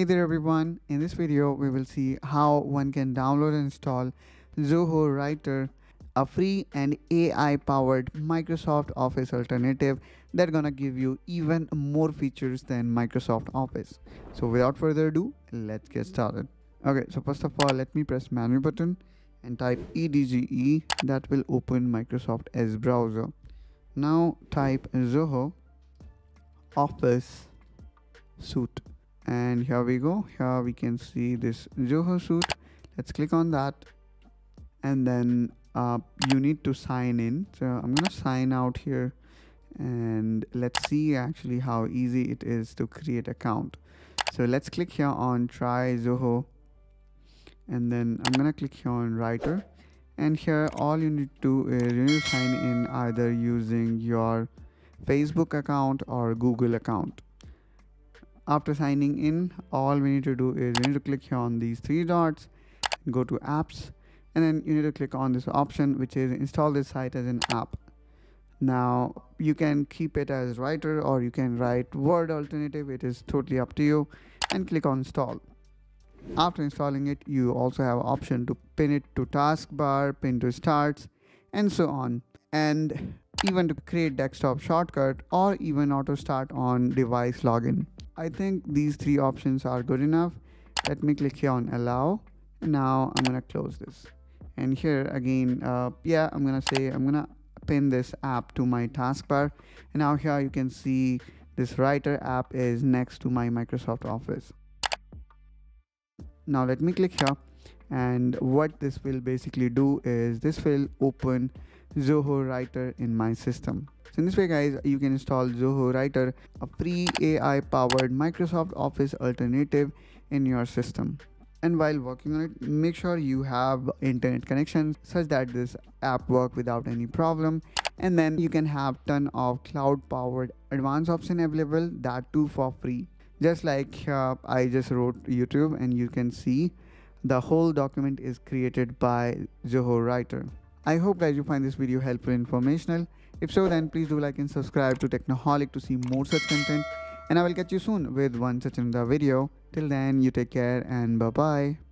Hey there everyone, in this video we will see how one can download and install Zoho Writer, a free and AI powered Microsoft Office alternative that's gonna give you even more features than Microsoft Office. So without further ado, let's get started. Okay, so first of all, let me press menu button and type EDGE that will open Microsoft Edge browser. Now type Zoho Office Suite and here we go. Here we can see this Zoho suit. Let's click on that. And then uh, you need to sign in. So I'm gonna sign out here. And let's see actually how easy it is to create account. So let's click here on try Zoho. And then I'm gonna click here on writer. And here all you need to do is you need to sign in either using your Facebook account or Google account after signing in all we need to do is we need to click here on these three dots go to apps and then you need to click on this option which is install this site as an app. Now you can keep it as writer or you can write word alternative it is totally up to you and click on install. After installing it you also have option to pin it to taskbar pin to starts and so on. And even to create desktop shortcut or even auto start on device login I think these three options are good enough. Let me click here on allow. Now I'm gonna close this. And here again, uh, yeah, I'm gonna say I'm gonna pin this app to my taskbar. And now here you can see this writer app is next to my Microsoft Office. Now let me click here and what this will basically do is this will open Zoho Writer in my system. So in this way guys, you can install Zoho Writer, a free AI powered Microsoft Office alternative in your system. And while working on it, make sure you have internet connection such that this app work without any problem. And then you can have ton of cloud powered advanced option available that too for free. Just like uh, I just wrote YouTube and you can see the whole document is created by Zoho Writer. I hope that you find this video helpful and informational. If so, then please do like and subscribe to Technoholic to see more such content. And I will catch you soon with one such another video. Till then, you take care and bye bye.